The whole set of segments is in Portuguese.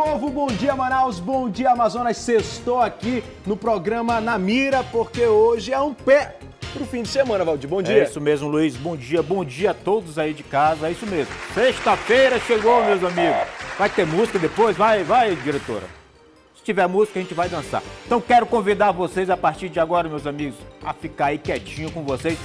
Povo, bom dia, Manaus, bom dia, Amazonas. Sextou aqui no programa Na Mira, porque hoje é um pé pro fim de semana, Valdir. Bom dia. É isso mesmo, Luiz. Bom dia, bom dia a todos aí de casa. É isso mesmo. Sexta-feira chegou, meus amigos. Vai ter música depois? Vai, vai, diretora. Se tiver música, a gente vai dançar. Então quero convidar vocês a partir de agora, meus amigos, a ficar aí quietinho com vocês.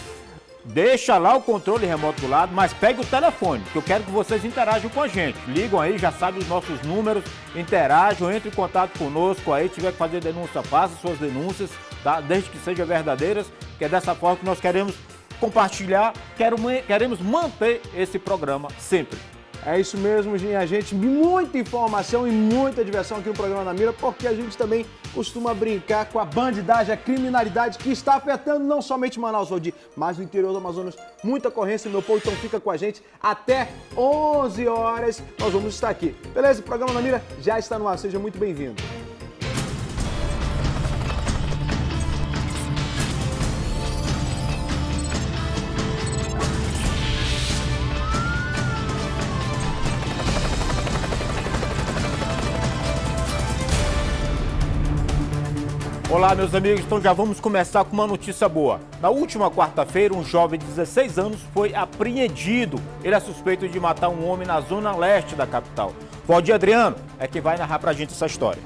Deixa lá o controle remoto do lado, mas pegue o telefone, que eu quero que vocês interajam com a gente. Ligam aí, já sabem os nossos números, interajam, entre em contato conosco aí, tiver que fazer denúncia, faça suas denúncias, tá? Desde que sejam verdadeiras, que é dessa forma que nós queremos compartilhar, queremos manter esse programa sempre. É isso mesmo, minha gente. Muita informação e muita diversão aqui no programa na Mira, porque a gente também costuma brincar com a bandidagem, a criminalidade que está afetando não somente Manaus, Valdir, mas o interior do Amazonas. Muita ocorrência, meu povo, então fica com a gente até 11 horas. Nós vamos estar aqui. Beleza? O programa na Mira já está no ar. Seja muito bem-vindo. Olá, meus amigos. Então já vamos começar com uma notícia boa. Na última quarta-feira, um jovem de 16 anos foi apreendido. Ele é suspeito de matar um homem na zona leste da capital. Valdir Adriano é que vai narrar pra gente essa história.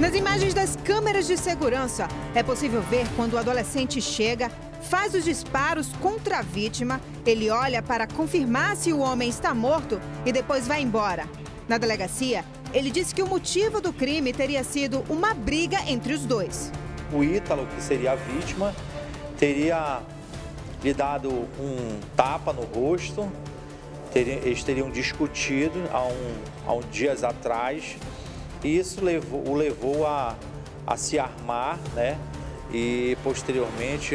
Nas imagens das câmeras de segurança, é possível ver quando o adolescente chega, faz os disparos contra a vítima, ele olha para confirmar se o homem está morto e depois vai embora. Na delegacia, ele disse que o motivo do crime teria sido uma briga entre os dois. O Ítalo, que seria a vítima, teria lhe dado um tapa no rosto, eles teriam discutido há, um, há um dias atrás, e isso levou, o levou a, a se armar, né? E posteriormente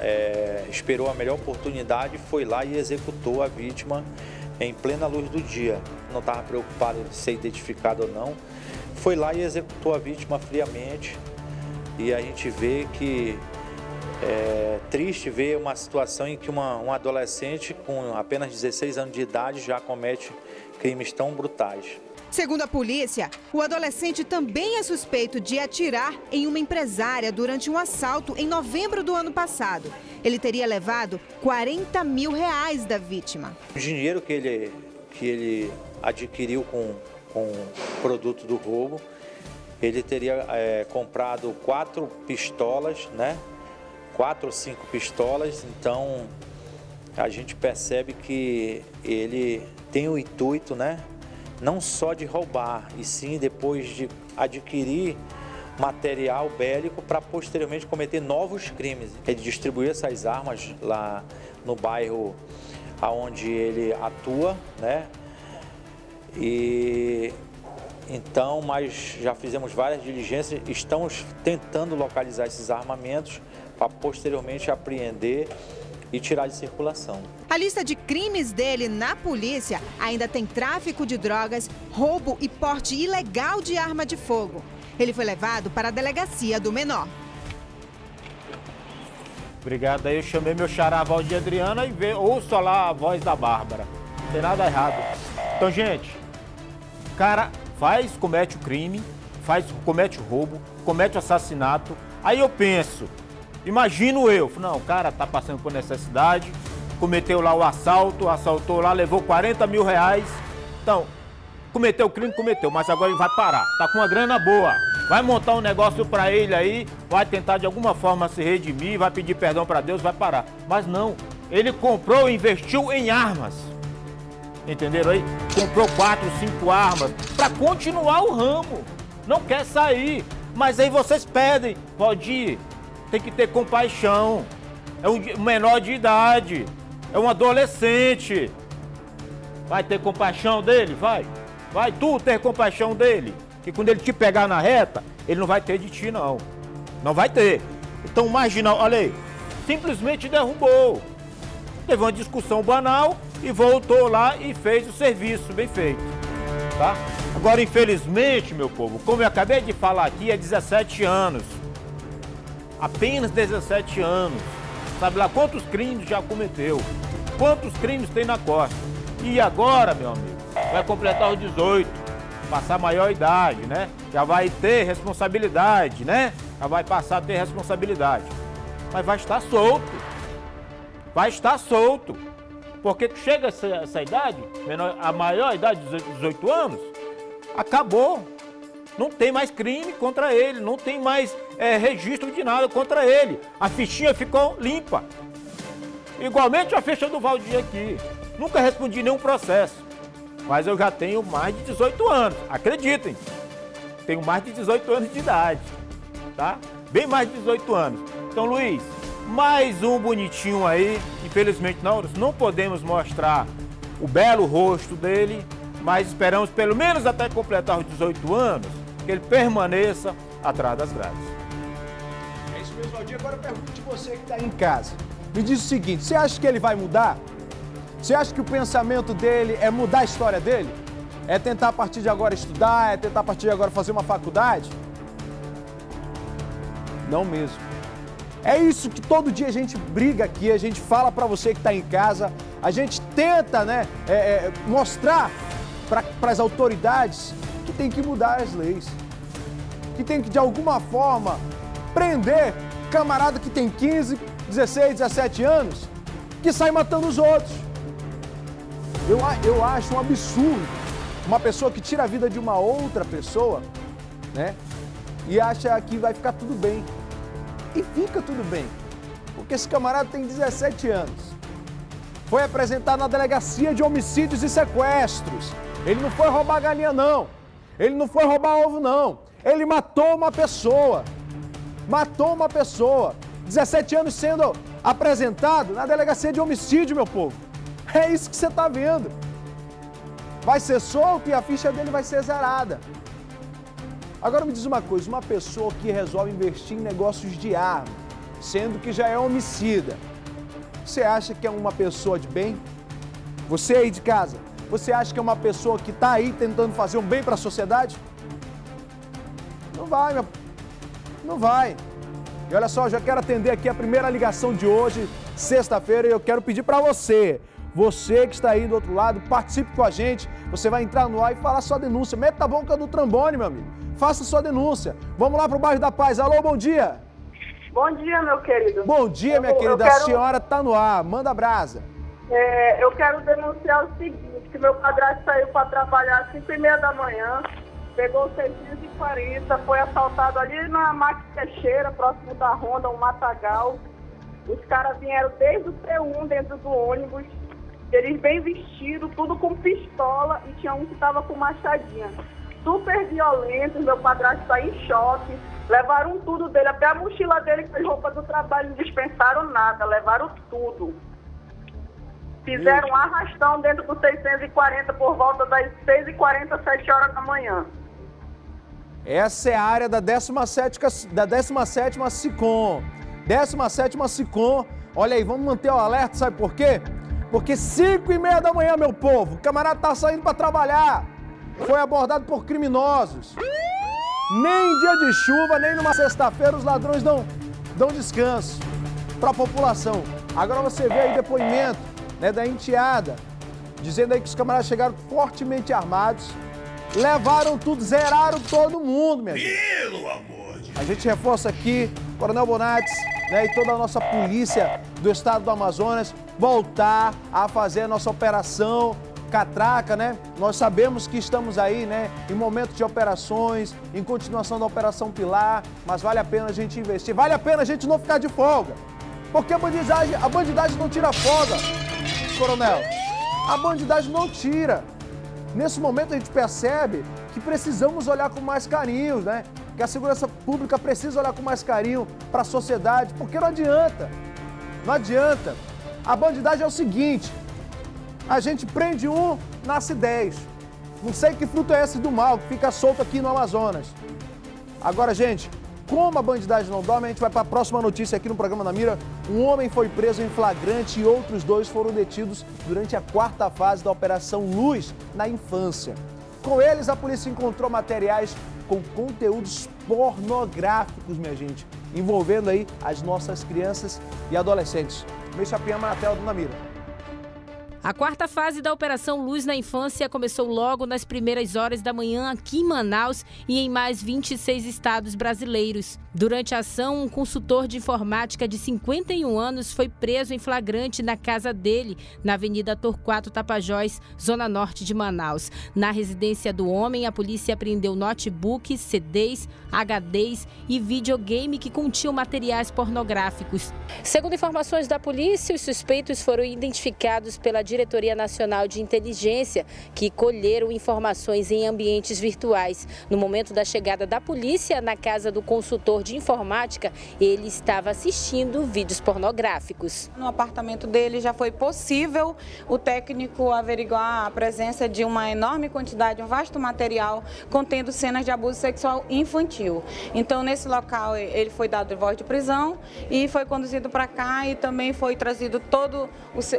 é, esperou a melhor oportunidade, foi lá e executou a vítima em plena luz do dia não estava preocupado em ser identificado ou não, foi lá e executou a vítima friamente. E a gente vê que é triste ver uma situação em que uma, um adolescente com apenas 16 anos de idade já comete crimes tão brutais. Segundo a polícia, o adolescente também é suspeito de atirar em uma empresária durante um assalto em novembro do ano passado. Ele teria levado 40 mil reais da vítima. O dinheiro que ele, que ele adquiriu com, com produto do roubo. Ele teria é, comprado quatro pistolas, né? Quatro ou cinco pistolas, então a gente percebe que ele tem o intuito, né? Não só de roubar, e sim depois de adquirir material bélico para posteriormente cometer novos crimes. Ele distribuiu essas armas lá no bairro aonde ele atua, né? E então, mas já fizemos várias diligências, estamos tentando localizar esses armamentos para posteriormente apreender e tirar de circulação. A lista de crimes dele na polícia ainda tem tráfico de drogas, roubo e porte ilegal de arma de fogo. Ele foi levado para a delegacia do menor. Obrigado. Aí eu chamei meu xará Valdir Adriana e vê, ouço lá a voz da Bárbara. Não tem nada errado. Então, gente, cara faz, comete o crime, faz, comete o roubo, comete o assassinato. Aí eu penso, imagino eu, não, o cara tá passando por necessidade, cometeu lá o assalto, assaltou lá, levou 40 mil reais. Então, cometeu o crime, cometeu, mas agora ele vai parar. Tá com uma grana boa. Vai montar um negócio para ele aí, vai tentar de alguma forma se redimir, vai pedir perdão para Deus, vai parar. Mas não, ele comprou investiu em armas. Entenderam aí? Comprou quatro, cinco armas para continuar o ramo. Não quer sair. Mas aí vocês pedem, pode ir. Tem que ter compaixão. É um menor de idade. É um adolescente. Vai ter compaixão dele? Vai. Vai tu ter compaixão dele. Que quando ele te pegar na reta, ele não vai ter de ti, não. Não vai ter. Então imagina, olha aí. Simplesmente derrubou. Teve uma discussão banal e voltou lá e fez o serviço bem feito, tá? Agora, infelizmente, meu povo, como eu acabei de falar aqui, é 17 anos. Apenas 17 anos. Sabe lá quantos crimes já cometeu? Quantos crimes tem na costa? E agora, meu amigo, vai completar os 18. passar maior idade, né? Já vai ter responsabilidade, né? Já vai passar a ter responsabilidade. Mas vai estar solto. Vai estar solto. Porque chega essa, essa idade, a maior idade, 18 anos, acabou. Não tem mais crime contra ele, não tem mais é, registro de nada contra ele. A fichinha ficou limpa. Igualmente a ficha do Valdir aqui. Nunca respondi nenhum processo. Mas eu já tenho mais de 18 anos, acreditem. Tenho mais de 18 anos de idade, tá? Bem mais de 18 anos. Então, Luiz, mais um bonitinho aí. Infelizmente não, não podemos mostrar o belo rosto dele, mas esperamos pelo menos até completar os 18 anos que ele permaneça atrás das grades. É isso mesmo, Aldir. Agora eu pergunto de você que está em casa. Me diz o seguinte, você acha que ele vai mudar? Você acha que o pensamento dele é mudar a história dele? É tentar a partir de agora estudar? É tentar a partir de agora fazer uma faculdade? Não mesmo. É isso que todo dia a gente briga aqui, a gente fala para você que está em casa, a gente tenta né, é, é, mostrar para as autoridades que tem que mudar as leis, que tem que de alguma forma prender camarada que tem 15, 16, 17 anos, que sai matando os outros. Eu, eu acho um absurdo uma pessoa que tira a vida de uma outra pessoa, né? E acha que vai ficar tudo bem. E fica tudo bem. Porque esse camarada tem 17 anos. Foi apresentado na delegacia de homicídios e sequestros. Ele não foi roubar galinha, não. Ele não foi roubar ovo, não. Ele matou uma pessoa. Matou uma pessoa. 17 anos sendo apresentado na delegacia de homicídio, meu povo. É isso que você está vendo. Vai ser solto e a ficha dele vai ser zerada. Agora me diz uma coisa: uma pessoa que resolve investir em negócios de arma, sendo que já é homicida, você acha que é uma pessoa de bem? Você aí de casa, você acha que é uma pessoa que está aí tentando fazer um bem para a sociedade? Não vai, meu. Não vai. E olha só, já quero atender aqui a primeira ligação de hoje, sexta-feira, e eu quero pedir para você, você que está aí do outro lado, participe com a gente. Você vai entrar no ar e falar sua denúncia. Meta a boca do trambone, meu amigo. Faça sua denúncia. Vamos lá para o bairro da Paz. Alô, bom dia. Bom dia, meu querido. Bom dia, minha eu, querida. Eu quero... A senhora está no ar. Manda brasa. É, eu quero denunciar o seguinte, que meu padrasto saiu para trabalhar às 5 e meia da manhã, pegou 640, foi assaltado ali na Max Teixeira, próximo da Ronda, um matagal. Os caras vieram desde o T1 dentro do ônibus, eles bem vestidos, tudo com pistola, e tinha um que estava com machadinha. Super violentos, meu padrasto está em choque. Levaram tudo dele, até a mochila dele com as roupas do trabalho, não dispensaram nada, levaram tudo. Fizeram um arrastão dentro do 640 por volta das 6h40, 7 horas da manhã. Essa é a área da 17 da 17 SICOM. 17 SICOM. Olha aí, vamos manter o alerta, sabe por quê? Porque 5 e meia da manhã, meu povo, o camarada tá saindo para trabalhar. Foi abordado por criminosos. Nem em dia de chuva, nem numa sexta-feira os ladrões dão, dão descanso para a população. Agora você vê aí depoimento né, da enteada, dizendo aí que os camaradas chegaram fortemente armados, levaram tudo, zeraram todo mundo, minha gente. Pelo amor de A gente reforça aqui, Coronel Bonates né, e toda a nossa polícia do estado do Amazonas voltar a fazer a nossa operação catraca, né? Nós sabemos que estamos aí, né, em momento de operações, em continuação da Operação Pilar, mas vale a pena a gente investir, vale a pena a gente não ficar de folga, porque a bandidagem, a bandidagem não tira folga coronel, a bandidagem não tira. Nesse momento a gente percebe que precisamos olhar com mais carinho, né? Que a segurança pública precisa olhar com mais carinho para a sociedade, porque não adianta. Não adianta. A bandidagem é o seguinte: a gente prende um, nasce dez. Não sei que fruto é esse do mal que fica solto aqui no Amazonas. Agora, gente, como a bandidagem não dorme, a gente vai para a próxima notícia aqui no programa da Mira. Um homem foi preso em flagrante e outros dois foram detidos durante a quarta fase da Operação Luz na infância. Com eles, a polícia encontrou materiais com conteúdos pornográficos, minha gente, envolvendo aí as nossas crianças e adolescentes. Mexa a na tela do Namira. A quarta fase da Operação Luz na Infância começou logo nas primeiras horas da manhã aqui em Manaus e em mais 26 estados brasileiros. Durante a ação, um consultor de informática de 51 anos foi preso em flagrante na casa dele, na Avenida Torquato Tapajós, zona norte de Manaus. Na residência do homem, a polícia apreendeu notebooks, CDs, HDs e videogame que continham materiais pornográficos. Segundo informações da polícia, os suspeitos foram identificados pela Diretoria Nacional de Inteligência, que colheram informações em ambientes virtuais. No momento da chegada da polícia na casa do consultor de informática, ele estava assistindo vídeos pornográficos. No apartamento dele já foi possível o técnico averiguar a presença de uma enorme quantidade, um vasto material contendo cenas de abuso sexual infantil. Então, nesse local, ele foi dado voz de prisão e foi conduzido para cá e também foi trazido todo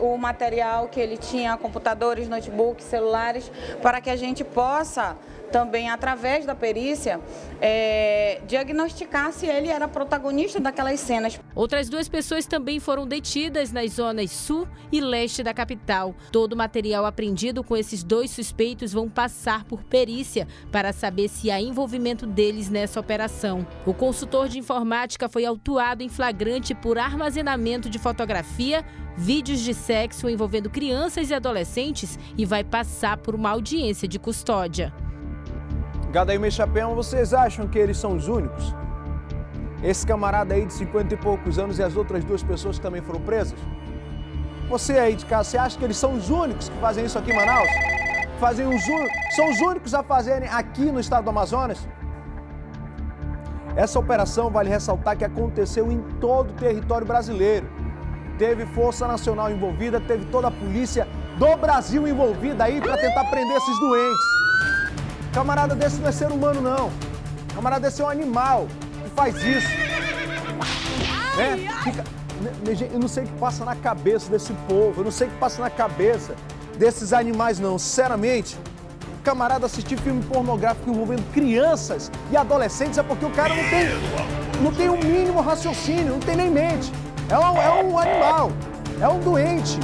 o, material que ele tinha, computadores, notebooks, celulares, para que a gente possa também através da perícia, é, diagnosticar se ele era protagonista daquelas cenas. Outras duas pessoas também foram detidas nas zonas sul e leste da capital. Todo o material apreendido com esses dois suspeitos vão passar por perícia para saber se há envolvimento deles nessa operação. O consultor de informática foi autuado em flagrante por armazenamento de fotografia, vídeos de sexo envolvendo crianças e adolescentes e vai passar por uma audiência de custódia. Gadaime Chapéu, vocês acham que eles são os únicos? Esse camarada aí de 50 e poucos anos e as outras duas pessoas que também foram presas? Você aí de casa, você acha que eles são os únicos que fazem isso aqui em Manaus? Fazem os são os únicos a fazerem aqui no estado do Amazonas? Essa operação vale ressaltar que aconteceu em todo o território brasileiro. Teve Força Nacional envolvida, teve toda a polícia do Brasil envolvida aí para tentar prender esses doentes. Camarada desse não é ser humano, não. Camarada desse é um animal que faz isso. Né? Fica... Eu não sei o que passa na cabeça desse povo, eu não sei o que passa na cabeça desses animais, não. Sinceramente, camarada assistir filme pornográfico envolvendo crianças e adolescentes é porque o cara não tem, não tem o um mínimo raciocínio, não tem nem mente. É um, é um animal, é um doente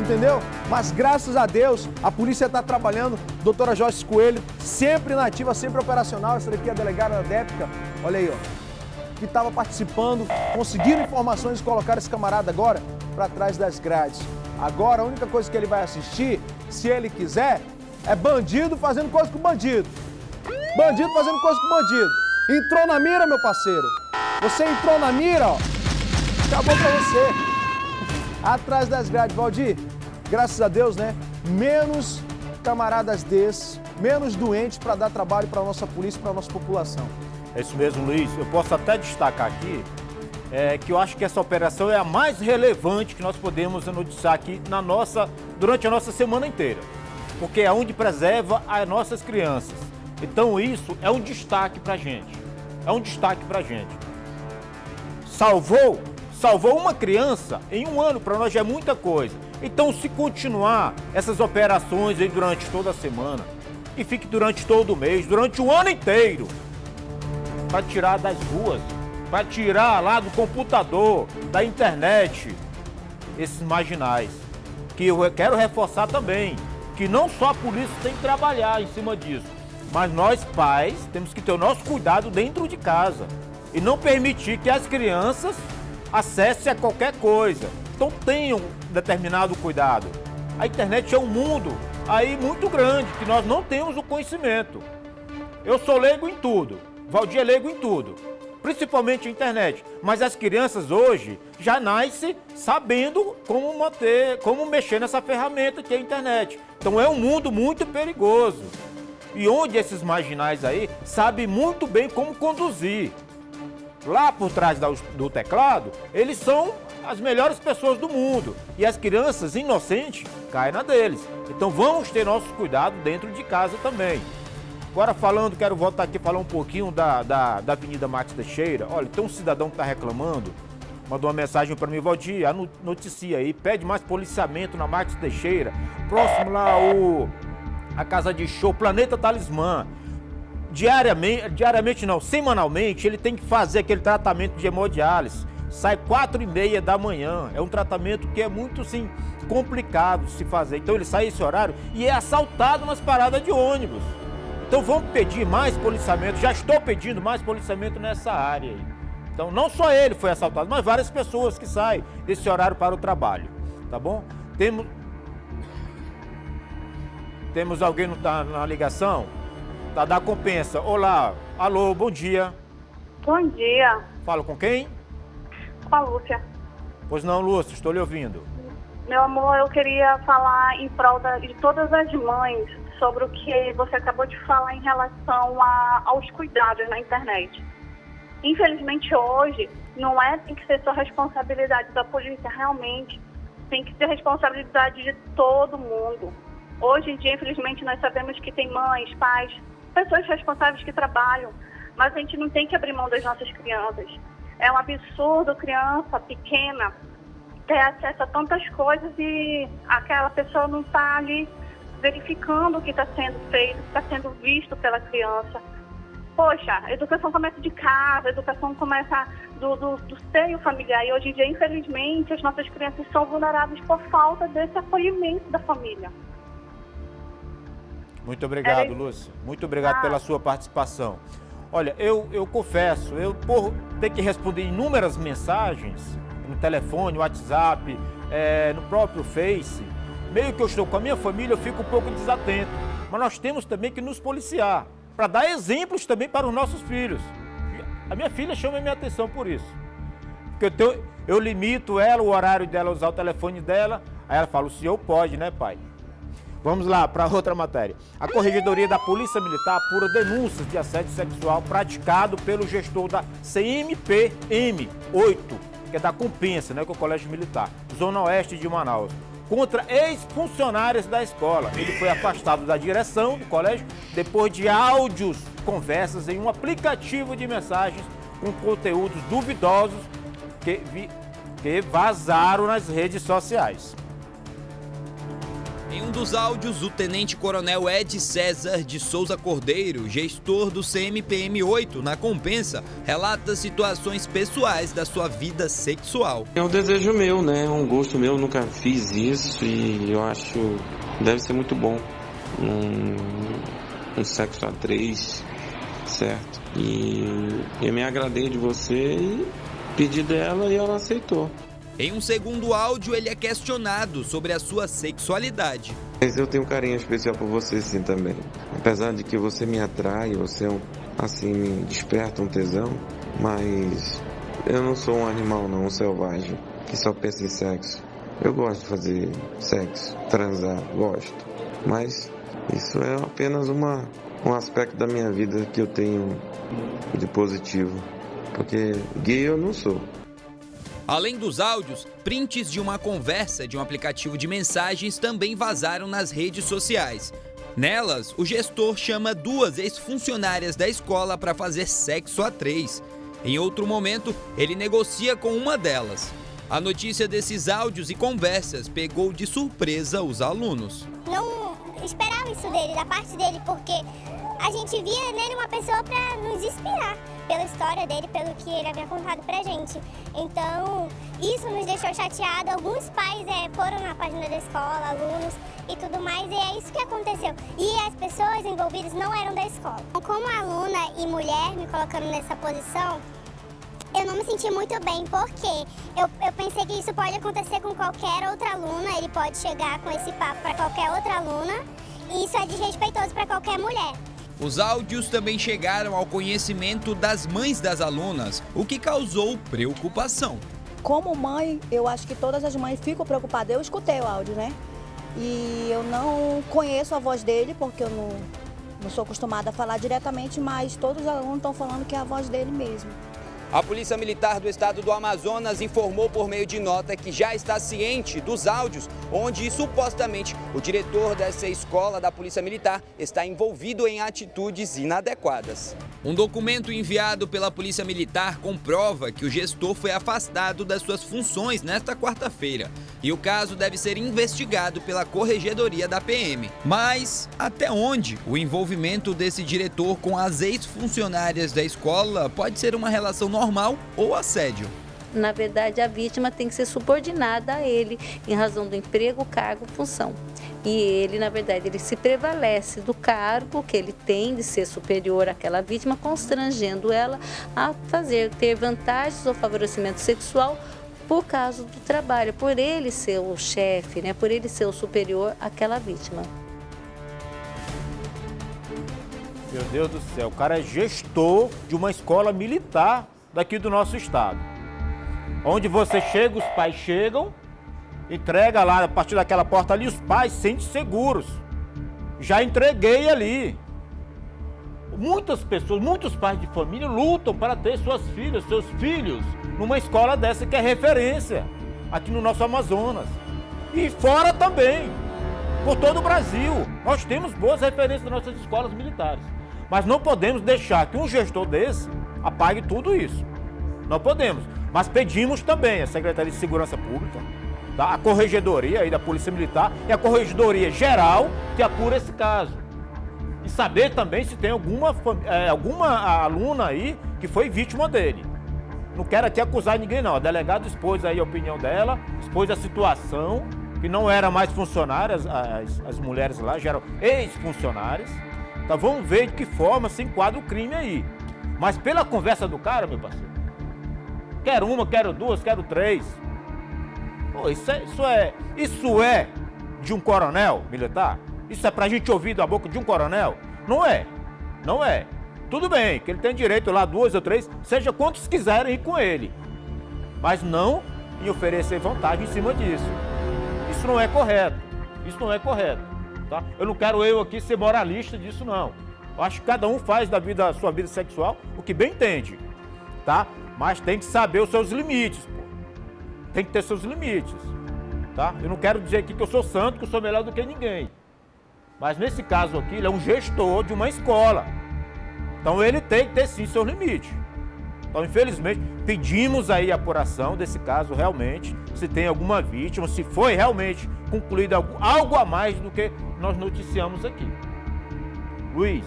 entendeu? Mas graças a Deus, a polícia está trabalhando. Doutora Joyce Coelho, sempre nativa, sempre operacional. Essa daqui é a delegada da. Olha aí, ó. Que estava participando, conseguiram informações e colocaram esse camarada agora para trás das grades. Agora, a única coisa que ele vai assistir, se ele quiser, é bandido fazendo coisa com bandido. Bandido fazendo coisa com bandido. Entrou na mira, meu parceiro. Você entrou na mira, ó. Acabou pra você atrás das grades. Valdir, graças a Deus, né? Menos camaradas desses, menos doentes para dar trabalho para a nossa polícia para a nossa população. É isso mesmo, Luiz. Eu posso até destacar aqui é, que eu acho que essa operação é a mais relevante que nós podemos noticiar aqui na nossa, durante a nossa semana inteira. Porque é onde preserva as nossas crianças. Então isso é um destaque para a gente. É um destaque para a gente. Salvou salvou uma criança em um ano, para nós já é muita coisa. Então, se continuar essas operações aí durante toda a semana, e fique durante todo o mês, durante o ano inteiro, para tirar das ruas, para tirar lá do computador, da internet, esses marginais. Que eu quero reforçar também, que não só a polícia tem que trabalhar em cima disso, mas nós pais temos que ter o nosso cuidado dentro de casa e não permitir que as crianças acesse a qualquer coisa. Então tenham determinado cuidado. A internet é um mundo aí muito grande que nós não temos o conhecimento. Eu sou leigo em tudo, Valdir é leigo em tudo, principalmente a internet. Mas as crianças hoje já nascem sabendo como manter, como mexer nessa ferramenta que é a internet. Então é um mundo muito perigoso. E onde esses marginais aí sabem muito bem como conduzir lá por trás do teclado, eles são as melhores pessoas do mundo. E as crianças inocentes caem na deles. Então vamos ter nosso cuidado dentro de casa também. Agora falando, quero voltar aqui falar um pouquinho da, da, da Avenida Max Teixeira. Olha, tem um cidadão que está reclamando, mandou uma mensagem para mim, Valdir, a notícia aí, pede mais policiamento na Max Teixeira, próximo lá o a casa de show Planeta Talismã diariamente, diariamente não, semanalmente, ele tem que fazer aquele tratamento de hemodiálise. Sai quatro e meia da manhã. É um tratamento que é muito, sim, complicado se fazer. Então ele sai esse horário e é assaltado nas paradas de ônibus. Então vamos pedir mais policiamento. Já estou pedindo mais policiamento nessa área aí. Então não só ele foi assaltado, mas várias pessoas que saem desse horário para o trabalho. Tá bom? Temos. Temos alguém no, tá na ligação? Tá da compensa. Olá, alô, bom dia. Bom dia. Falo com quem? Com a Lúcia. Pois não, Lúcia, estou lhe ouvindo. Meu amor, eu queria falar em prol da- de todas as mães sobre o que você acabou de falar em relação a- aos cuidados na internet. Infelizmente hoje não é tem que ser só responsabilidade da polícia, realmente tem que ser responsabilidade de todo mundo. Hoje em dia, infelizmente, nós sabemos que tem mães, pais, pessoas responsáveis que trabalham, mas a gente não tem que abrir mão das nossas crianças. É um absurdo criança pequena ter acesso a tantas coisas e aquela pessoa não está ali verificando o que está sendo feito, o que está sendo visto pela criança. Poxa, a educação começa de casa, a educação começa do, do, do seio familiar. E hoje em dia, infelizmente, as nossas crianças são vulneráveis por falta desse acolhimento da família. Muito obrigado, Era- Lúcia. Muito obrigado Ah. pela sua participação. Olha, eu, eu confesso, eu por ter que responder inúmeras mensagens no telefone, WhatsApp, eh, no próprio Face, meio que eu estou com a minha família, eu fico um pouco desatento. Mas nós temos também que nos policiar, para dar exemplos também para os nossos filhos. A minha filha chama a minha atenção por isso. Porque eu, tenho- eu limito ela, o horário dela usar o telefone dela, aí ela fala, o senhor pode, né, pai? Vamos lá para outra matéria. A Corregedoria da Polícia Militar apura denúncias de assédio sexual praticado pelo gestor da CMPM 8, que é da Compensa, né, que é o Colégio Militar, Zona Oeste de Manaus, contra ex-funcionários da escola. Ele foi afastado da direção do colégio depois de áudios, conversas em um aplicativo de mensagens com conteúdos duvidosos que, vi- que vazaram nas redes sociais. Em um dos áudios, o tenente-coronel Ed César de Souza Cordeiro, gestor do CMPM-8 na Compensa, relata situações pessoais da sua vida sexual. É um desejo meu, né? É um gosto meu, nunca fiz isso e eu acho deve ser muito bom. Um, um sexo a três, certo? E eu me agradei de você e pedi dela e ela aceitou. Em um segundo áudio, ele é questionado sobre a sua sexualidade. Mas eu tenho um carinho especial por você sim também. Apesar de que você me atrai, você é assim me desperta um tesão, mas eu não sou um animal não, um selvagem que só pensa em sexo. Eu gosto de fazer sexo, transar, gosto. Mas isso é apenas uma um aspecto da minha vida que eu tenho de positivo, porque gay eu não sou. Além dos áudios, prints de uma conversa de um aplicativo de mensagens também vazaram nas redes sociais. Nelas, o gestor chama duas ex-funcionárias da escola para fazer sexo a três. Em outro momento, ele negocia com uma delas. A notícia desses áudios e conversas pegou de surpresa os alunos. não esperava isso dele, da parte dele, porque a gente via nele uma pessoa para nos inspirar pela história dele, pelo que ele havia contado pra gente. Então, isso nos deixou chateado. Alguns pais é, foram na página da escola, alunos e tudo mais, e é isso que aconteceu. E as pessoas envolvidas não eram da escola. Como aluna e mulher, me colocando nessa posição, eu não me senti muito bem, porque eu, eu pensei que isso pode acontecer com qualquer outra aluna, ele pode chegar com esse papo para qualquer outra aluna, e isso é desrespeitoso para qualquer mulher. Os áudios também chegaram ao conhecimento das mães das alunas, o que causou preocupação. Como mãe, eu acho que todas as mães ficam preocupadas. Eu escutei o áudio, né? E eu não conheço a voz dele, porque eu não, não sou acostumada a falar diretamente, mas todos os alunos estão falando que é a voz dele mesmo. A Polícia Militar do Estado do Amazonas informou por meio de nota que já está ciente dos áudios onde supostamente o diretor dessa escola da Polícia Militar está envolvido em atitudes inadequadas. Um documento enviado pela Polícia Militar comprova que o gestor foi afastado das suas funções nesta quarta-feira e o caso deve ser investigado pela Corregedoria da PM. Mas até onde o envolvimento desse diretor com as ex-funcionárias da escola pode ser uma relação normal ou assédio? na verdade, a vítima tem que ser subordinada a ele em razão do emprego, cargo, função. E ele, na verdade, ele se prevalece do cargo que ele tem de ser superior àquela vítima, constrangendo ela a fazer ter vantagens ou favorecimento sexual por causa do trabalho, por ele ser o chefe, né, por ele ser o superior àquela vítima. Meu Deus do céu, o cara é gestor de uma escola militar daqui do nosso estado. Onde você chega, os pais chegam, entrega lá a partir daquela porta ali, os pais sentem seguros. Já entreguei ali. Muitas pessoas, muitos pais de família lutam para ter suas filhas, seus filhos numa escola dessa que é referência aqui no nosso Amazonas. E fora também, por todo o Brasil. Nós temos boas referências nas nossas escolas militares. Mas não podemos deixar que um gestor desse apague tudo isso. Não podemos. Mas pedimos também a Secretaria de Segurança Pública, tá? a Corregedoria aí da Polícia Militar e a Corregedoria Geral que apura esse caso. E saber também se tem alguma, é, alguma aluna aí que foi vítima dele. Não quero aqui acusar ninguém não. A delegada expôs aí a opinião dela, expôs a situação, que não era mais funcionárias, as, as mulheres lá já eram ex-funcionárias. Então vamos ver de que forma se enquadra o crime aí. Mas pela conversa do cara, meu parceiro, quero uma, quero duas, quero três. Pô, isso é, isso é, isso é de um coronel militar? Isso é pra gente ouvir da boca de um coronel? Não é, não é. Tudo bem, que ele tem direito lá, duas ou três, seja quantos quiserem ir com ele. Mas não em oferecer vantagem em cima disso. Isso não é correto. Isso não é correto tá? Eu não quero eu aqui ser moralista disso, não. Eu acho que cada um faz da vida, sua vida sexual o que bem entende, tá? Mas tem que saber os seus limites, pô. Tem que ter seus limites, tá? Eu não quero dizer aqui que eu sou santo, que eu sou melhor do que ninguém. Mas nesse caso aqui, ele é um gestor de uma escola. Então ele tem que ter sim seus limites. Então, infelizmente, pedimos aí a apuração desse caso realmente, se tem alguma vítima, se foi realmente concluído algo, algo a mais do que nós noticiamos aqui. Luiz,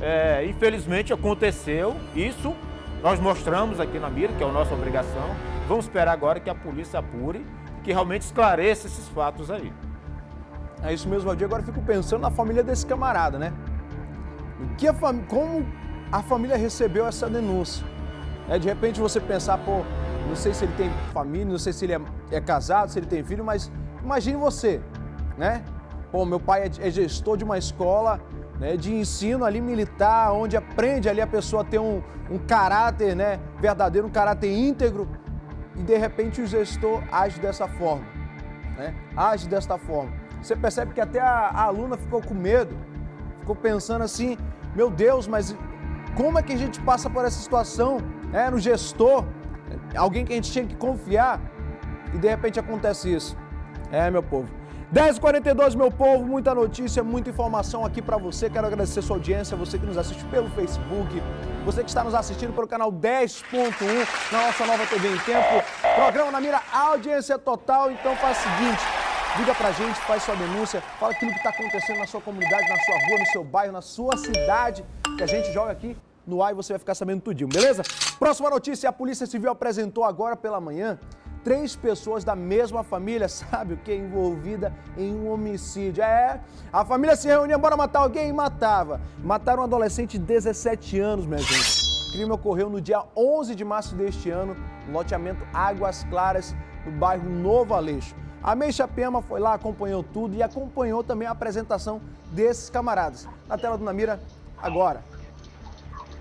é, infelizmente aconteceu isso, nós mostramos aqui na mira, que é a nossa obrigação. Vamos esperar agora que a polícia apure, que realmente esclareça esses fatos aí. É isso mesmo, Valdir. Agora fico pensando na família desse camarada, né? A fam... Como a família recebeu essa denúncia? É, de repente você pensar, pô, não sei se ele tem família, não sei se ele é, é casado, se ele tem filho, mas imagine você, né? Pô, meu pai é, é gestor de uma escola né, de ensino ali militar, onde aprende ali a pessoa a ter um, um caráter né, verdadeiro, um caráter íntegro, e de repente o gestor age dessa forma, né? Age desta forma. Você percebe que até a, a aluna ficou com medo, ficou pensando assim, meu Deus, mas como é que a gente passa por essa situação? É, no gestor, alguém que a gente tinha que confiar, e de repente acontece isso. É, meu povo. 10h42, meu povo, muita notícia, muita informação aqui para você. Quero agradecer sua audiência, você que nos assiste pelo Facebook, você que está nos assistindo pelo canal 10.1 na nossa nova TV em Tempo. Programa na mira, audiência total. Então faz o seguinte, liga pra gente, faz sua denúncia, fala aquilo que está acontecendo na sua comunidade, na sua rua, no seu bairro, na sua cidade, que a gente joga aqui no ar e você vai ficar sabendo tudinho, beleza? Próxima notícia, a Polícia Civil apresentou agora pela manhã três pessoas da mesma família, sabe o que? Envolvida em um homicídio. É, a família se reunia, bora matar alguém e matava. Mataram um adolescente de 17 anos, minha gente. O crime ocorreu no dia 11 de março deste ano, no loteamento Águas Claras, no bairro Novo Aleixo. A Meixa Pema foi lá, acompanhou tudo e acompanhou também a apresentação desses camaradas. Na tela do Namira, agora.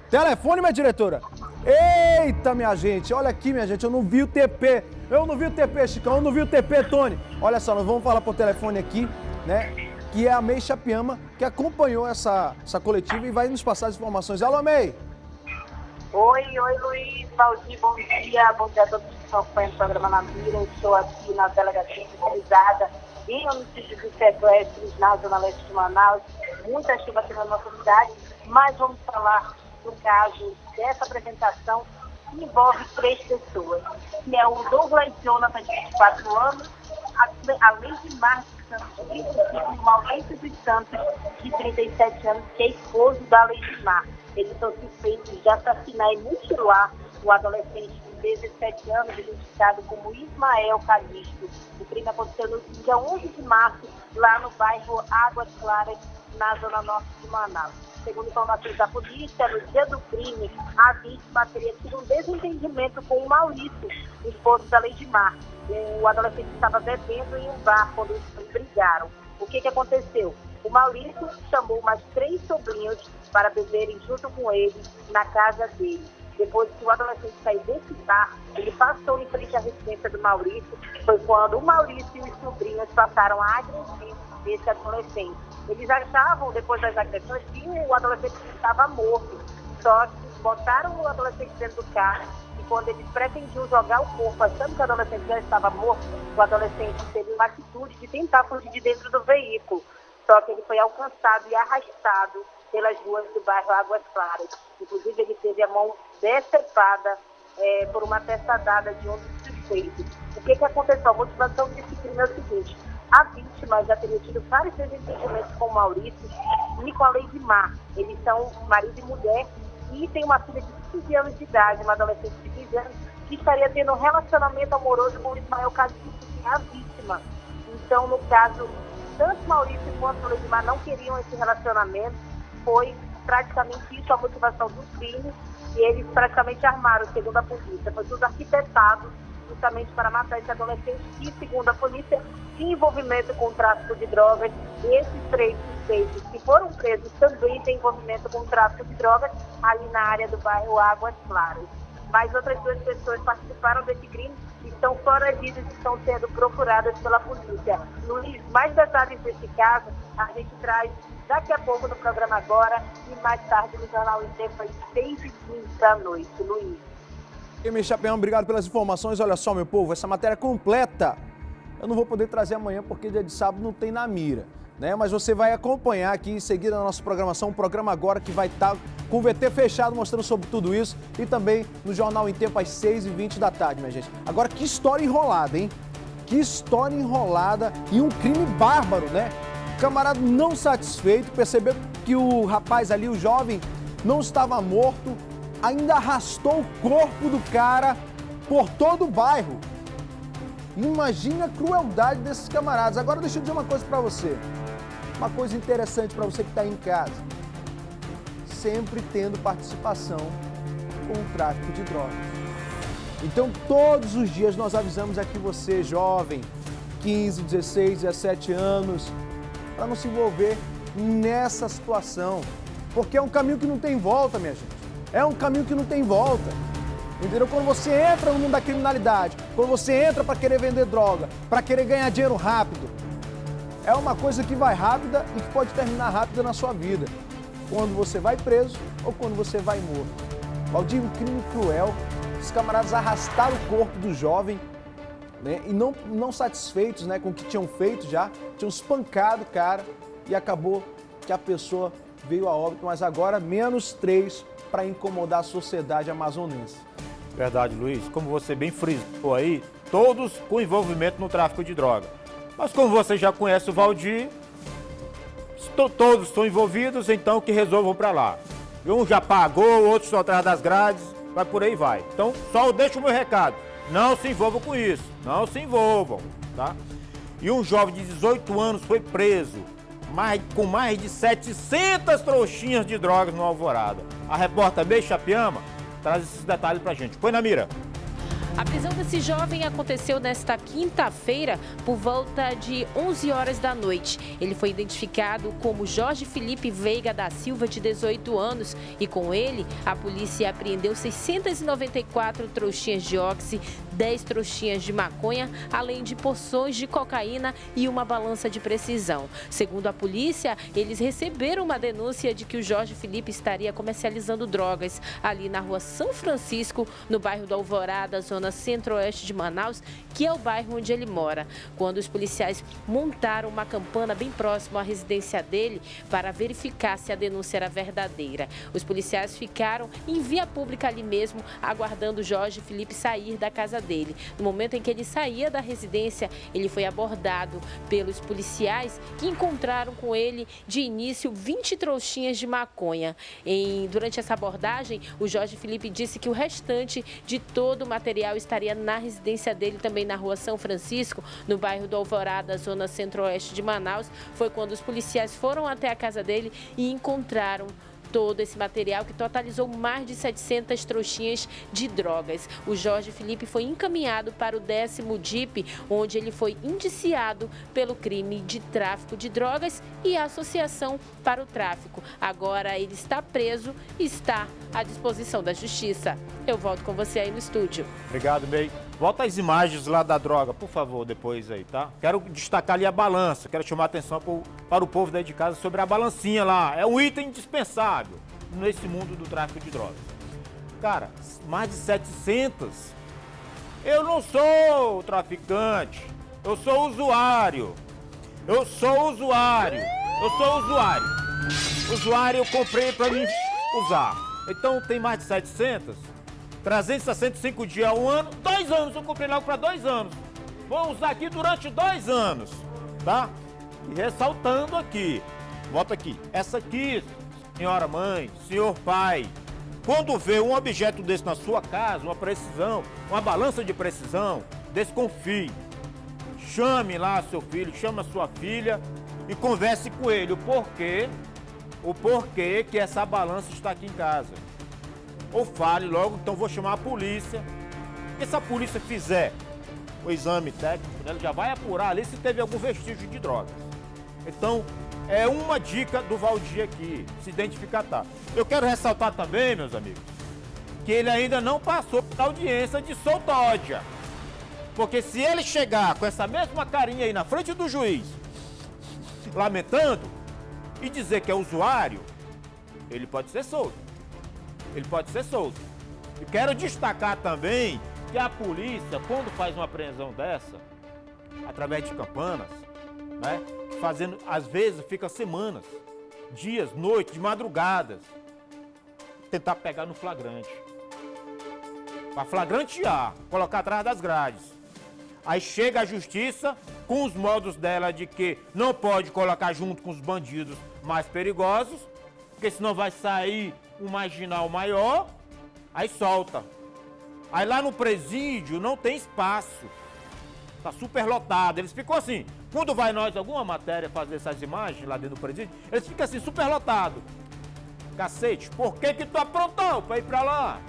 Telefone, minha diretora. Eita, minha gente, olha aqui, minha gente, eu não vi o TP. Eu não vi o TP, Chicão, eu não vi o TP, Tony. Olha só, nós vamos falar por telefone aqui, né? Que é a Mei Chapiama, que acompanhou essa, essa coletiva e vai nos passar as informações. Alô, Mei! Oi, oi, Luiz, Valdir, bom dia. Bom dia a todos que estão acompanhando o programa na Mira. Estou aqui na delegacia especializada em homicídios e sequestros na Zona Leste de Manaus. Muita chuva aqui na nossa cidade, mas vamos falar no caso dessa apresentação, envolve três pessoas, que é o Douglas Jonathan, de 24 anos, além de Marcos Santos, e o Maurício dos Santos, de 37 anos, que é esposo da Leidimar. Eles são suspeitos de assassinar e mutilar o adolescente 17 anos, identificado como Ismael Calixto. O crime aconteceu no dia 11 de março, lá no bairro Águas Claras, na zona norte de Manaus. Segundo informações da polícia, no dia do crime, a vítima teria tido um desentendimento com o Maurício, esposo da Lei de Mar. O adolescente estava bebendo em um bar quando eles brigaram. O que, que aconteceu? O Maurício chamou mais três sobrinhos para beberem junto com ele na casa dele. Depois que o adolescente saiu desse bar, ele passou em frente à residência do Maurício. Foi quando o Maurício e os sobrinhos passaram a agredir esse adolescente. Eles achavam, depois das agressões, que o adolescente estava morto. Só que botaram o adolescente dentro do carro e quando eles pretendiam jogar o corpo, achando que o adolescente já estava morto, o adolescente teve uma atitude de tentar fugir de dentro do veículo. Só que ele foi alcançado e arrastado pelas ruas do bairro Águas Claras. Inclusive, ele teve a mão decepada é, por uma peça dada de um suspeito. O que, que aconteceu? A motivação desse crime é o seguinte: a vítima já teria tido vários desentendimentos com o Maurício e com a de Mar. Eles são marido e mulher e tem uma filha de 15 anos de idade, uma adolescente de 15 anos, que estaria tendo um relacionamento amoroso com o Ismael Castilho, que é a vítima. Então, no caso, tanto Maurício quanto a Lei de Mar não queriam esse relacionamento. Foi praticamente isso a motivação do crime e eles praticamente armaram, segundo a polícia. Foi tudo arquitetado justamente para matar esse adolescente que, segundo a polícia, tinha envolvimento com o tráfico de drogas. E esses três suspeitos que foram presos também têm envolvimento com o tráfico de drogas ali na área do bairro Águas Claras. Mas outras duas pessoas participaram desse crime e estão foragidas e estão sendo procuradas pela polícia. Luiz, mais detalhes desse caso a gente traz daqui a pouco no programa agora e mais tarde no Jornal em Tempo às 6 h 15 da noite. Luiz. Emir Chapeão, obrigado pelas informações. Olha só, meu povo, essa matéria completa eu não vou poder trazer amanhã porque dia de sábado não tem na mira. Né? Mas você vai acompanhar aqui em seguida na nossa programação, um programa agora que vai estar tá com o VT fechado mostrando sobre tudo isso e também no Jornal em Tempo às 6h20 da tarde, minha gente. Agora, que história enrolada, hein? Que história enrolada e um crime bárbaro, né? Camarada não satisfeito, percebeu que o rapaz ali, o jovem, não estava morto, ainda arrastou o corpo do cara por todo o bairro. Imagina a crueldade desses camaradas. Agora deixa eu dizer uma coisa para você. Uma coisa interessante para você que está em casa. Sempre tendo participação com o tráfico de drogas. Então, todos os dias nós avisamos aqui você, jovem, 15, 16, 17 anos, para não se envolver nessa situação. Porque é um caminho que não tem volta, minha gente. É um caminho que não tem volta. Entendeu? Quando você entra no mundo da criminalidade, quando você entra para querer vender droga, para querer ganhar dinheiro rápido, é uma coisa que vai rápida e que pode terminar rápida na sua vida. Quando você vai preso ou quando você vai morto. Valdir, um crime cruel. Os camaradas arrastaram o corpo do jovem né? e não, não satisfeitos né, com o que tinham feito já, tinham espancado o cara e acabou que a pessoa veio a óbito, mas agora menos três para incomodar a sociedade amazonense. Verdade, Luiz. Como você bem frisou aí, todos com envolvimento no tráfico de droga. Mas como você já conhece o Valdir, todos estão envolvidos, então que resolvam para lá. Um já pagou, outros estão atrás das grades, vai por aí vai. Então, só deixo o meu recado. Não se envolvam com isso. Não se envolvam, tá? E um jovem de 18 anos foi preso mais, com mais de 700 trouxinhas de drogas no Alvorada. A repórter Beixa Chapiama traz esses detalhes pra gente. Põe na mira. A prisão desse jovem aconteceu nesta quinta-feira por volta de 11 horas da noite. Ele foi identificado como Jorge Felipe Veiga da Silva, de 18 anos, e com ele a polícia apreendeu 694 trouxinhas de óxido, 10 trouxinhas de maconha, além de porções de cocaína e uma balança de precisão. Segundo a polícia, eles receberam uma denúncia de que o Jorge Felipe estaria comercializando drogas ali na rua São Francisco, no bairro do Alvorada, zona centro-oeste de Manaus, que é o bairro onde ele mora, quando os policiais montaram uma campana bem próximo à residência dele para verificar se a denúncia era verdadeira. Os policiais ficaram em via pública ali mesmo, aguardando Jorge Felipe sair da casa dele. No momento em que ele saía da residência, ele foi abordado pelos policiais que encontraram com ele de início 20 trouxinhas de maconha. Em, durante essa abordagem, o Jorge Felipe disse que o restante de todo o material estaria na residência dele, também na rua São Francisco, no bairro do Alvorada, zona centro-oeste de Manaus. Foi quando os policiais foram até a casa dele e encontraram todo esse material que totalizou mais de 700 trouxinhas de drogas. O Jorge Felipe foi encaminhado para o décimo DIP, onde ele foi indiciado pelo crime de tráfico de drogas e associação para o tráfico. Agora ele está preso e está à disposição da justiça. Eu volto com você aí no estúdio. Obrigado, Bey. Volta as imagens lá da droga, por favor, depois aí, tá? Quero destacar ali a balança, quero chamar a atenção pro, para o povo daí de casa sobre a balancinha lá. É um item indispensável nesse mundo do tráfico de drogas. Cara, mais de 700. Eu não sou traficante, eu sou usuário. Eu sou usuário. Eu sou usuário. Usuário eu comprei para mim usar. Então tem mais de 700. 365 dias ao ano, dois anos, eu comprei logo para dois anos. Vou usar aqui durante dois anos, tá? E ressaltando aqui, volta aqui, essa aqui, senhora mãe, senhor pai, quando vê um objeto desse na sua casa, uma precisão, uma balança de precisão, desconfie. Chame lá seu filho, chama sua filha e converse com ele o porquê, o porquê que essa balança está aqui em casa ou fale logo, então vou chamar a polícia. E se a polícia fizer o exame técnico, ela já vai apurar ali se teve algum vestígio de drogas. Então, é uma dica do Valdir aqui, se identificar tá. Eu quero ressaltar também, meus amigos, que ele ainda não passou pela audiência de soltódia. Porque se ele chegar com essa mesma carinha aí na frente do juiz, lamentando, e dizer que é usuário, ele pode ser solto ele pode ser solto. E quero destacar também que a polícia, quando faz uma apreensão dessa, através de campanas, né, fazendo, às vezes fica semanas, dias, noites, madrugadas, tentar pegar no flagrante. Para flagrantear, colocar atrás das grades. Aí chega a justiça com os modos dela de que não pode colocar junto com os bandidos mais perigosos, porque senão vai sair um marginal maior, aí solta. Aí lá no presídio não tem espaço. Tá super lotado. Eles ficam assim. Quando vai nós alguma matéria fazer essas imagens lá dentro do presídio, eles ficam assim, super lotado. Cacete, por que que tu aprontou pra ir pra lá?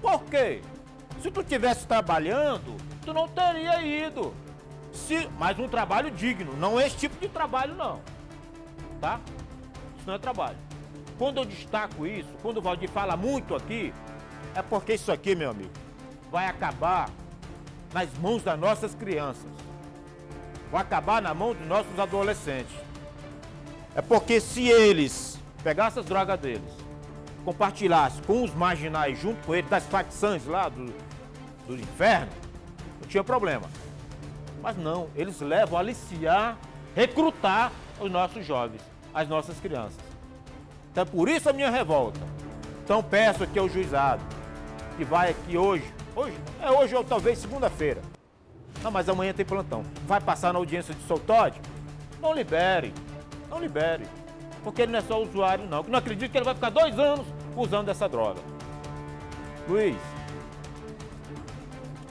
Por quê? Se tu tivesse trabalhando, tu não teria ido. Se, mas um trabalho digno, não esse tipo de trabalho não. Tá? Isso não é trabalho. Quando eu destaco isso, quando o Valdir fala muito aqui, é porque isso aqui, meu amigo, vai acabar nas mãos das nossas crianças. Vai acabar na mão dos nossos adolescentes. É porque se eles pegassem as drogas deles, compartilhassem com os marginais junto com eles, das facções lá do, do inferno, não tinha problema. Mas não, eles levam a aliciar, recrutar os nossos jovens, as nossas crianças. Então por isso a minha revolta. Então peço aqui ao juizado, que vai aqui hoje, hoje, é hoje ou talvez segunda-feira. Não, mas amanhã tem plantão. Vai passar na audiência de Soltode? Não libere, não libere. Porque ele não é só usuário, não. não acredito que ele vai ficar dois anos usando essa droga. Luiz.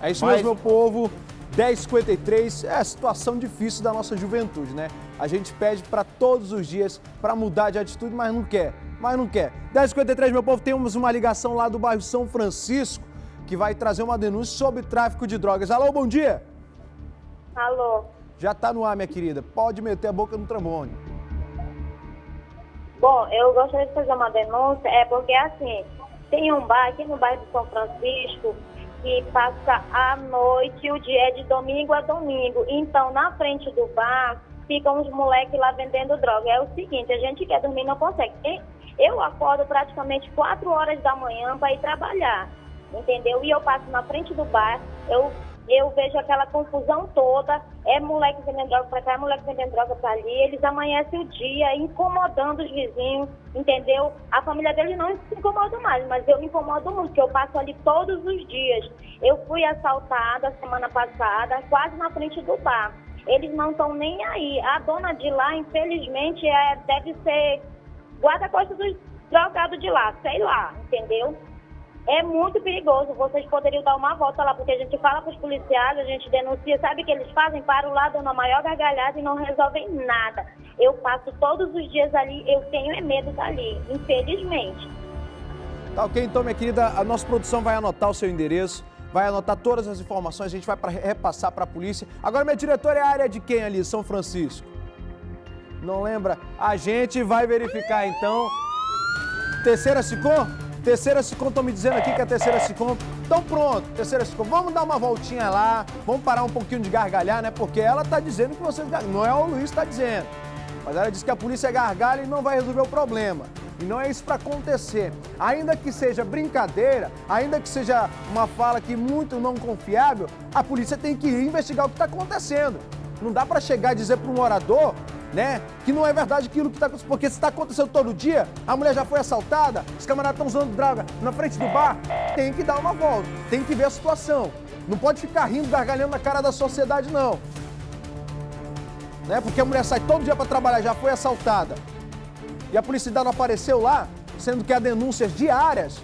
É isso mas... mesmo, meu povo. 1053 é a situação difícil da nossa juventude, né? A gente pede para todos os dias para mudar de atitude, mas não quer, mas não quer. 1053, meu povo, temos uma ligação lá do bairro São Francisco que vai trazer uma denúncia sobre tráfico de drogas. Alô, bom dia. Alô. Já tá no ar, minha querida. Pode meter a boca no trombone. Bom, eu gostaria de fazer uma denúncia, é porque assim, tem um bar aqui no bairro de São Francisco que passa a noite, o dia é de domingo a domingo. Então, na frente do bar, ficam os moleques lá vendendo droga. É o seguinte, a gente quer dormir não consegue. Eu acordo praticamente 4 horas da manhã para ir trabalhar, entendeu? E eu passo na frente do bar, eu eu vejo aquela confusão toda, é moleque vendendo droga para cá, é moleque vendendo droga para ali, eles amanhecem o dia incomodando os vizinhos, entendeu? A família deles não se incomoda mais, mas eu me incomodo muito, porque eu passo ali todos os dias. Eu fui assaltada semana passada, quase na frente do bar. Eles não estão nem aí. A dona de lá, infelizmente, é, deve ser guarda-costas dos drogados de lá, sei lá, entendeu? É muito perigoso. Vocês poderiam dar uma volta lá, porque a gente fala para os policiais, a gente denuncia, sabe o que eles fazem? Param lá, dando a maior gargalhada e não resolvem nada. Eu passo todos os dias ali, eu tenho é medo dali, infelizmente. Tá ok, então, minha querida, a nossa produção vai anotar o seu endereço, vai anotar todas as informações, a gente vai pra, repassar para a polícia. Agora, minha diretora é a área de quem ali, São Francisco? Não lembra? A gente vai verificar, então. Terceira Sicom? Terceira Sicom, estão me dizendo aqui que é a terceira Sicom. Então pronto, terceira Sicom, vamos dar uma voltinha lá, vamos parar um pouquinho de gargalhar, né? Porque ela está dizendo que vocês não é o Luiz está dizendo. Mas ela disse que a polícia é gargalha e não vai resolver o problema. E não é isso para acontecer. Ainda que seja brincadeira, ainda que seja uma fala que muito não confiável, a polícia tem que ir investigar o que está acontecendo. Não dá para chegar e dizer para um morador né? Que não é verdade aquilo que está acontecendo. Porque se está acontecendo todo dia, a mulher já foi assaltada, os camaradas estão usando droga na frente do bar, tem que dar uma volta, tem que ver a situação. Não pode ficar rindo, gargalhando na cara da sociedade, não. Né? Porque a mulher sai todo dia para trabalhar, já foi assaltada. E a polícia não apareceu lá, sendo que há denúncias diárias.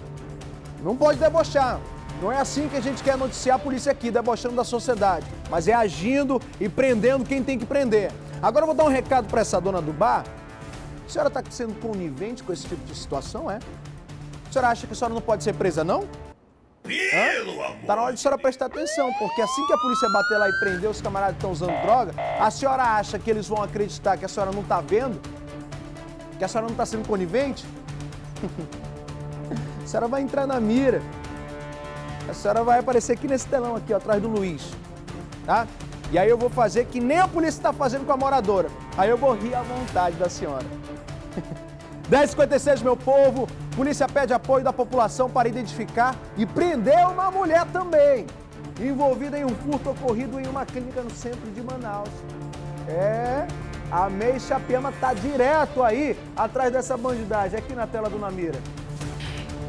Não pode debochar. Não é assim que a gente quer noticiar a polícia aqui, debochando da sociedade. Mas é agindo e prendendo quem tem que prender. Agora eu vou dar um recado para essa dona do bar. A senhora está sendo conivente com esse tipo de situação, é? A senhora acha que a senhora não pode ser presa, não? Pelo amor Tá na hora de a senhora prestar atenção, porque assim que a polícia bater lá e prender os camaradas que estão usando droga, a senhora acha que eles vão acreditar que a senhora não está vendo? Que a senhora não está sendo conivente? a senhora vai entrar na mira. A senhora vai aparecer aqui nesse telão aqui, ó, atrás do Luiz. Tá? E aí eu vou fazer que nem a polícia está fazendo com a moradora. Aí eu vou rir à vontade da senhora. 10h56, meu povo. Polícia pede apoio da população para identificar e prender uma mulher também, envolvida em um furto ocorrido em uma clínica no centro de Manaus. É, a Mei Chapema tá direto aí atrás dessa bandidagem, aqui na tela do Namira.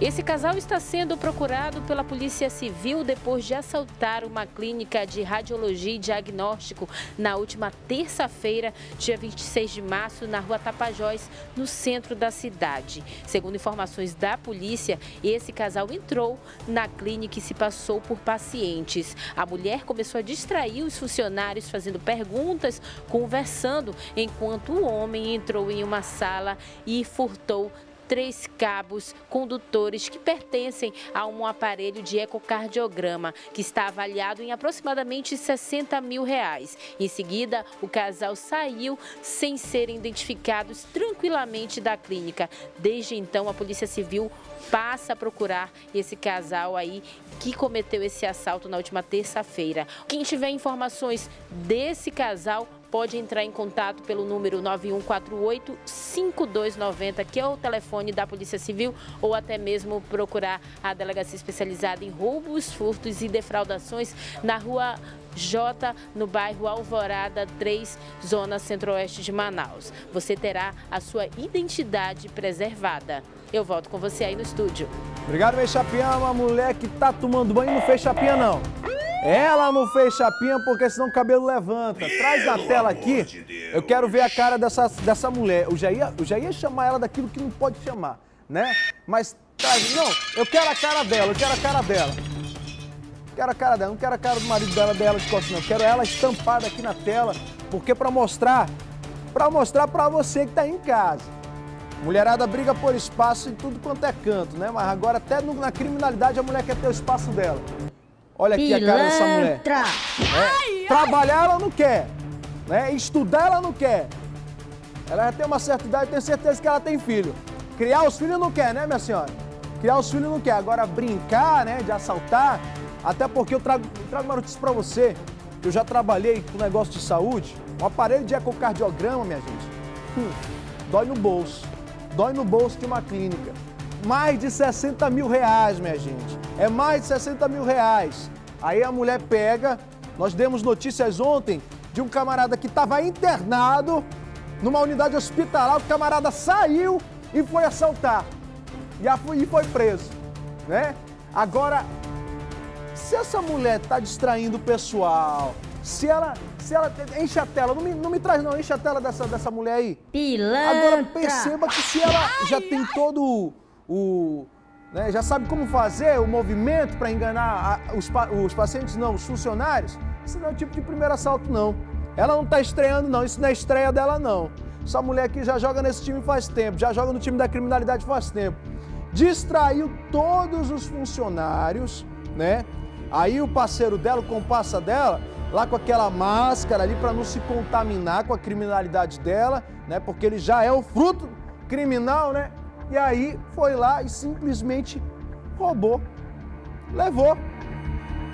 Esse casal está sendo procurado pela Polícia Civil depois de assaltar uma clínica de radiologia e diagnóstico na última terça-feira, dia 26 de março, na rua Tapajós, no centro da cidade. Segundo informações da polícia, esse casal entrou na clínica e se passou por pacientes. A mulher começou a distrair os funcionários, fazendo perguntas, conversando, enquanto o homem entrou em uma sala e furtou três cabos condutores que pertencem a um aparelho de ecocardiograma que está avaliado em aproximadamente 60 mil reais. Em seguida, o casal saiu sem serem identificados tranquilamente da clínica. Desde então, a Polícia Civil passa a procurar esse casal aí que cometeu esse assalto na última terça-feira. Quem tiver informações desse casal pode entrar em contato pelo número 9148-5290, que é o telefone da Polícia Civil, ou até mesmo procurar a delegacia especializada em roubos, furtos e defraudações na rua J, no bairro Alvorada 3, zona centro-oeste de Manaus. Você terá a sua identidade preservada. Eu volto com você aí no estúdio. Obrigado, Meixapinha. Uma mulher que tá tomando banho não fez chapinha, não. Ela não fez chapinha porque senão o cabelo levanta. Traz na tela aqui. De eu quero ver a cara dessa, dessa mulher. Eu já, ia, eu já ia chamar ela daquilo que não pode chamar, né? Mas traz. Não, eu quero a cara dela, eu quero a cara dela. Quero a cara dela, não quero a cara do marido dela, dela de costas, não. Eu quero ela estampada aqui na tela, porque para mostrar, para mostrar para você que tá em casa. Mulherada briga por espaço em tudo quanto é canto, né? Mas agora até na criminalidade a mulher quer ter o espaço dela. Olha aqui Pilantra. a cara dessa mulher. É, ai, trabalhar ela não quer. Né? Estudar ela não quer. Ela já tem uma certa idade, tenho certeza que ela tem filho. Criar os filhos não quer, né, minha senhora? Criar os filhos não quer. Agora, brincar, né, de assaltar, até porque eu trago, eu trago uma notícia pra você. Eu já trabalhei com negócio de saúde. Um aparelho de ecocardiograma, minha gente, hum, dói no bolso. Dói no bolso de uma clínica mais de 60 mil reais, minha gente. É mais de 60 mil reais. Aí a mulher pega, nós demos notícias ontem de um camarada que estava internado numa unidade hospitalar, o camarada saiu e foi assaltar. E foi preso, né? Agora, se essa mulher tá distraindo o pessoal, se ela, se ela enche a tela, não me, não me traz não, enche a tela dessa, dessa mulher aí. Pilantra. Agora perceba que se ela já tem todo o, né, já sabe como fazer o movimento para enganar a, os, os pacientes, não, os funcionários, esse não é o tipo de primeiro assalto não. Ela não está estreando não, isso não é estreia dela não. Essa mulher aqui já joga nesse time faz tempo, já joga no time da criminalidade faz tempo. Distraiu todos os funcionários, né? Aí o parceiro dela, o comparsa dela, lá com aquela máscara ali para não se contaminar com a criminalidade dela, né? Porque ele já é o fruto criminal, né? E aí foi lá e simplesmente roubou, levou.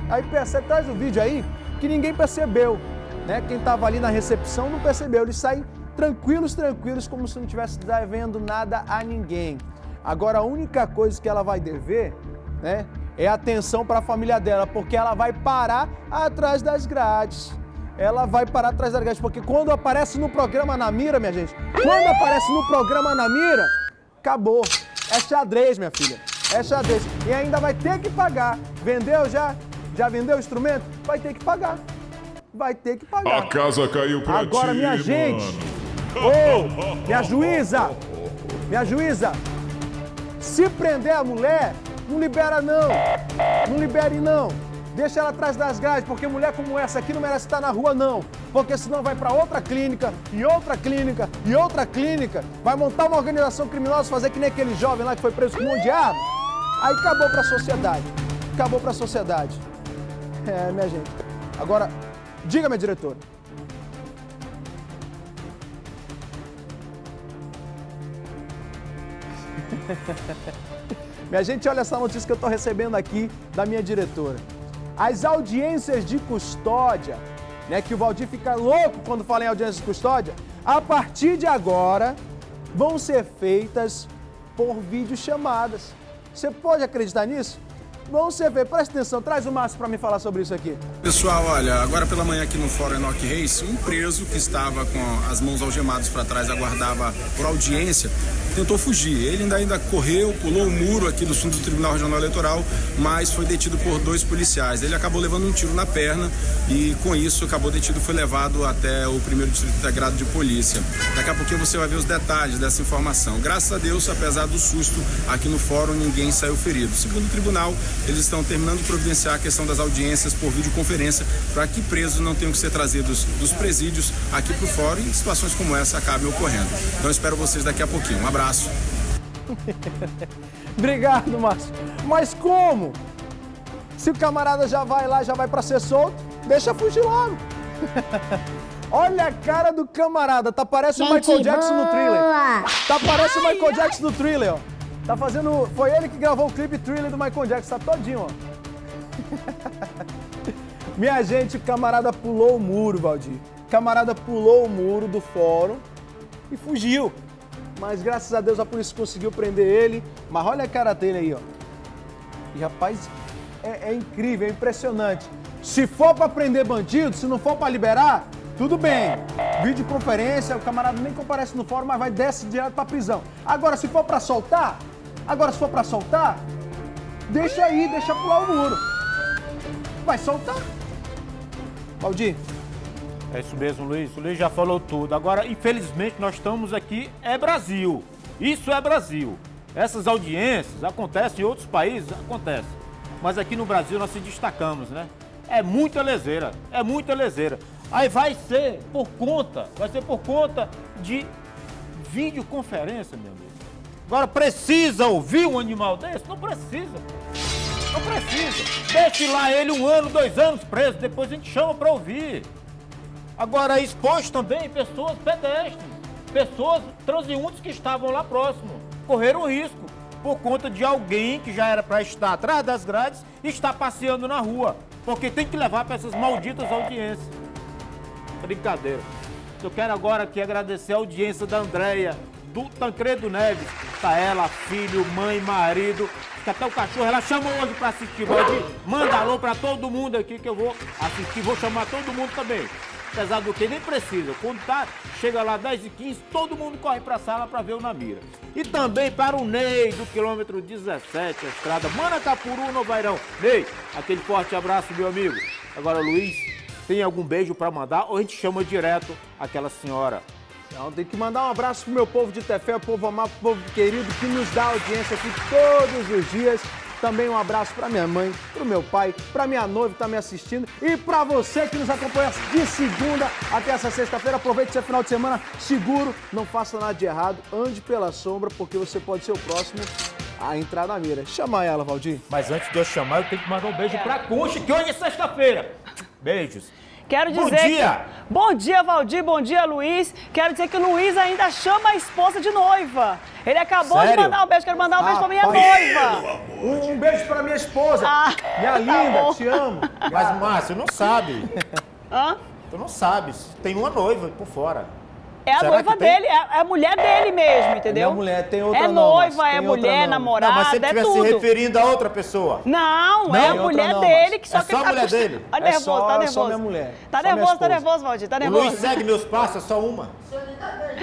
Aí percebe, traz o vídeo aí que ninguém percebeu, né? Quem estava ali na recepção não percebeu. Eles saem tranquilos, tranquilos, como se não tivesse devendo nada a ninguém. Agora a única coisa que ela vai dever, né? é atenção para a família dela, porque ela vai parar atrás das grades. Ela vai parar atrás das grades, porque quando aparece no programa na mira, minha gente, quando aparece no programa na mira, acabou. É xadrez, minha filha. É xadrez. E ainda vai ter que pagar. Vendeu já? Já vendeu o instrumento? Vai ter que pagar. Vai ter que pagar. A casa caiu pra Agora, ti, minha gente. Ô, oh, minha juíza. Minha juíza. Se prender a mulher, não libera não. Não libere não. Deixa ela atrás das grades, porque mulher como essa aqui não merece estar na rua não. Porque senão vai para outra clínica, e outra clínica, e outra clínica. Vai montar uma organização criminosa, fazer que nem aquele jovem lá que foi preso com um monte. Aí acabou para a sociedade. Acabou para a sociedade. É, minha gente. Agora, diga, minha diretora. Minha gente, olha essa notícia que eu estou recebendo aqui da minha diretora. As audiências de custódia, né, que o Valdir fica louco quando fala em audiência de custódia, a partir de agora vão ser feitas por videochamadas. Você pode acreditar nisso? Vamos ver, presta atenção, traz o Márcio para me falar sobre isso aqui. Pessoal, olha, agora pela manhã aqui no Fórum Enoch Reis, um preso que estava com as mãos algemadas para trás, aguardava por audiência, tentou fugir. Ele ainda, ainda correu, pulou o muro aqui do fundo do Tribunal Regional Eleitoral, mas foi detido por dois policiais. Ele acabou levando um tiro na perna e com isso acabou detido foi levado até o primeiro distrito integrado de polícia. Daqui a pouquinho você vai ver os detalhes dessa informação. Graças a Deus, apesar do susto, aqui no fórum ninguém saiu ferido. Segundo o tribunal, eles estão terminando de providenciar a questão das audiências por videoconferência para que presos não tenham que ser trazidos dos presídios aqui para o fórum e situações como essa acabem ocorrendo. Então espero vocês daqui a pouquinho. Um abraço. Obrigado, Márcio. Mas como? Se o camarada já vai lá, já vai para ser solto, deixa fugir logo. Olha a cara do camarada, tá parece o Michael Jackson boa. no thriller. Tá parece o Michael Jackson no thriller, ó. Tá fazendo. Foi ele que gravou o clipe thriller do Michael Jackson, tá todinho, ó. Minha gente, o camarada pulou o muro, Valdir. O camarada pulou o muro do fórum e fugiu. Mas graças a Deus a polícia conseguiu prender ele. Mas olha a cara dele aí, ó. E rapaz, é, é incrível, é impressionante. Se for para prender bandido, se não for para liberar, tudo bem. Videoconferência, o camarada nem comparece no fórum, mas vai desce direto para prisão. Agora, se for para soltar, Agora, se for para soltar, deixa aí, deixa pular o muro. Vai soltar. Valdir. É isso mesmo, Luiz. O Luiz já falou tudo. Agora, infelizmente, nós estamos aqui, é Brasil. Isso é Brasil. Essas audiências acontecem em outros países, acontece. Mas aqui no Brasil nós se destacamos, né? É muita lezeira, é muita lezeira. Aí vai ser por conta, vai ser por conta de videoconferência, meu amigo. Agora precisa ouvir um animal desse? Não precisa. Não precisa. Deixe lá ele um ano, dois anos preso, depois a gente chama para ouvir. Agora expôs também pessoas pedestres, pessoas transeuntes que estavam lá próximo, correram risco por conta de alguém que já era para estar atrás das grades e está passeando na rua, porque tem que levar para essas malditas audiências. Brincadeira. Eu quero agora aqui agradecer a audiência da Andréia, do Tancredo Neves. Tá ela, filho, mãe, marido, que até o cachorro, ela chamou hoje pra assistir. Valdir, manda alô todo mundo aqui que eu vou assistir, vou chamar todo mundo também. Apesar do que nem precisa. Quando tá, chega lá 10 e 15, todo mundo corre pra sala pra ver o Namira. E também para o Ney, do quilômetro 17, a estrada Manacapuru, no Vairão. Ney, aquele forte abraço, meu amigo. Agora, Luiz, tem algum beijo pra mandar ou a gente chama direto aquela senhora? Não, tem que mandar um abraço pro meu povo de Tefé, povo amado, povo querido, que nos dá audiência aqui todos os dias. Também um abraço para minha mãe, para o meu pai, para minha noiva que está me assistindo e para você que nos acompanha de segunda até essa sexta-feira. Aproveite esse final de semana seguro, não faça nada de errado, ande pela sombra, porque você pode ser o próximo a entrar na mira. Chama ela, Valdir. Mas antes de eu chamar, eu tenho que mandar um beijo pra Concha, que hoje é sexta-feira. Beijos. Quero Bom dizer dia! que. Bom dia, Valdir. Bom dia, Luiz. Quero dizer que o Luiz ainda chama a esposa de noiva. Ele acabou de Sério? mandar um beijo. Quero mandar um beijo pra minha noiva. Um, um beijo para minha esposa. Ah, minha tá linda, bom. te amo. Mas, Márcio, não sabe. Hã? Tu não sabes. Tem uma noiva por fora. É a Será noiva dele, é é a mulher dele mesmo, entendeu? Minha mulher, tem outra É noiva, é mulher, não. namorada, não, mas se ele é estiver se tudo. referindo a outra pessoa. Não, Não, é a mulher não, dele que só É que só a tá mulher dele? Tá É nervoso, só- tá só nervoso. minha mulher, Tá só minha nervoso, tá nervoso, Valdir, tá O nervoso. Luiz segue meus passos, é só uma.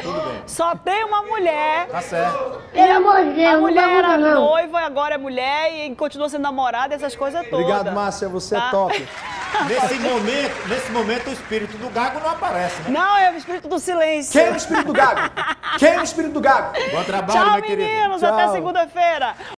Tudo bem. Só tem uma mulher. Tá certo. Pelo amor de Deus, a mulher era noiva, agora é mulher e continua sendo namorada, essas coisas todas. Obrigado, Márcia, você Tá? é top. Nesse momento, nesse momento, o espírito do gago não aparece, né? Não, é o espírito do silêncio. Quem é o espírito do gago? Quem é o espírito do gago? Bom trabalho, Tchau, minha querida. meninos. Tchau. Até segunda-feira.